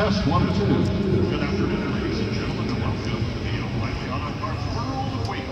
Test one, or two. Good afternoon, ladies and gentlemen, and welcome to the O'Reilly Auto Parts World Wait.